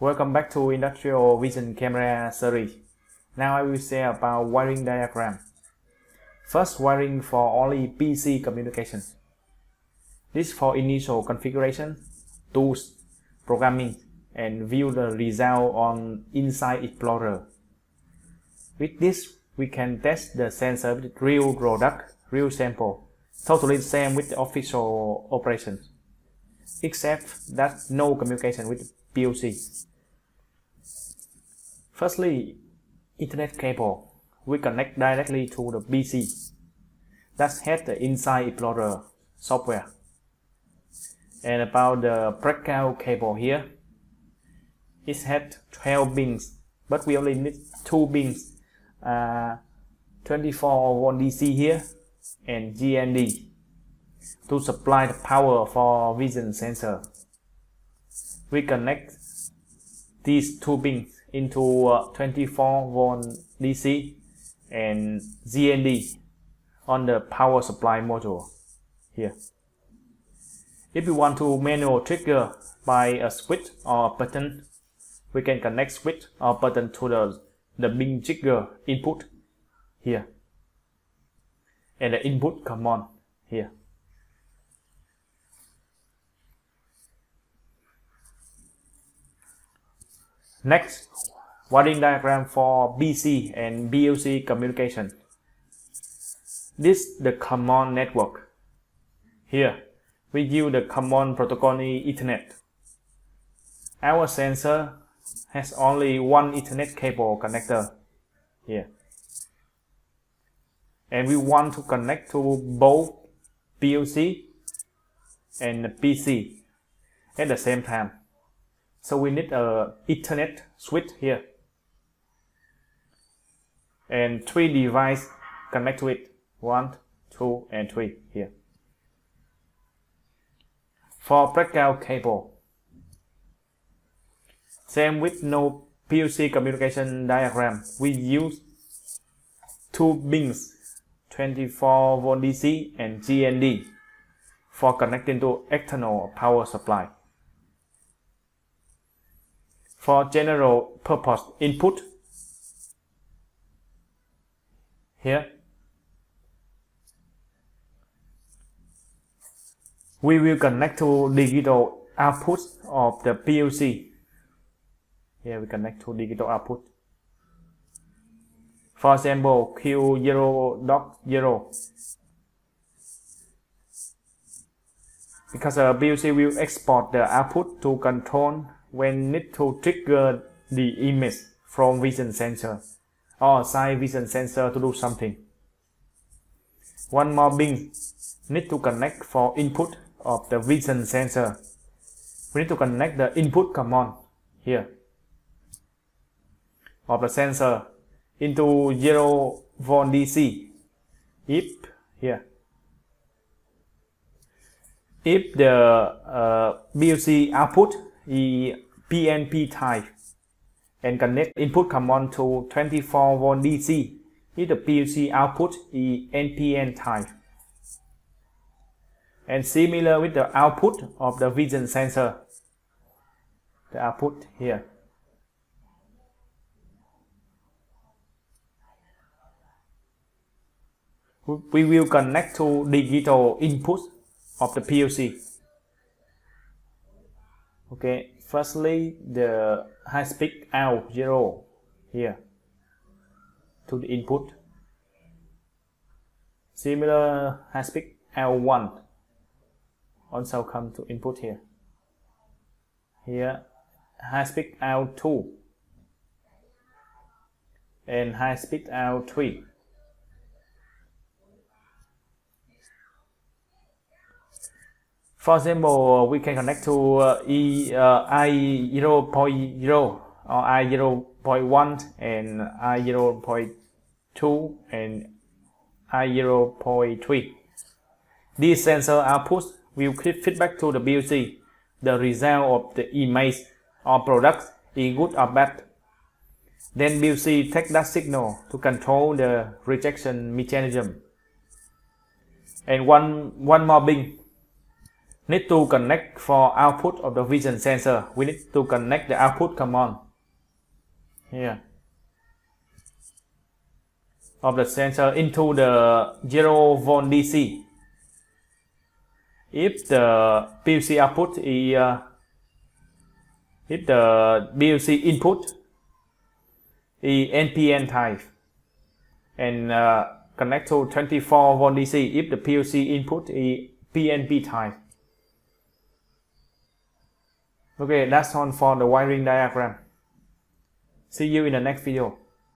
Welcome back to Industrial Vision Camera series. Now I will say about wiring diagram. First wiring for only PC communication. This for initial configuration, tools, programming, and view the result on In-Sight Explorer. With this, we can test the sensor with real product, real sample, totally the same with the official operations, except that no communication with PLC. Firstly, Ethernet cable. We connect directly to the PC. That has the In-Sight Explorer software. And about the breakout cable here, it has 12 pins, but we only need two pins. Uh, 24 volt DC here and GND to supply the power for vision sensor. We connect these two pins into uh, 24 volt DC and GND on the power supply module here. If you want to manual trigger by a switch or a button, we can connect switch or button to the, the pin trigger input here and the input command here. Next, wiring diagram for PC and PLC communication. This the common network. Here, we use the common protocol Ethernet. Our sensor has only one Ethernet cable connector here. And we want to connect to both PLC and PC at the same time. So we need a Ethernet switch here. And three device connect to it. One, two, and three here. For breakout cable. Same with no PLC communication diagram. We use two pins 24 volt DC and GND for connecting to external power supply. For general purpose input, here, we will connect to digital output of the PLC. Here we connect to digital output. For example, Q0.0 because uh, the PLC will export the output to control when need to trigger the image from vision sensor or side vision sensor to do something. One more pin need to connect for input of the vision sensor. We need to connect the input command here of the sensor into 0 volt DC if here if the uh, PLC output is PNP type and connect input command to 24 volt DC if the PLC output is NPN type and similar with the output of the vision sensor. The output here. We will connect to digital input of the PLC. Okay, firstly the high speed L0 here to the input. Similar high speed L1 also come to input here. Here high speed L2 and high speed L3 For example, we can connect to uh, E, uh, I0.0 or I0.1 and I0.2 and I0.3. These sensor outputs will give feedback to the PLC the result of the image or product is good or bad. Then PLC takes that signal to control the rejection mechanism. And one, one more thing need to connect for output of the vision sensor. We need to connect the output command here of the sensor into the 0 volt DC. If the PLC output is uh, if the PLC input is NPN type and uh, connect to 24 volt DC if the PLC input is PNP type. Okay, that's all for the wiring diagram. See you in the next video.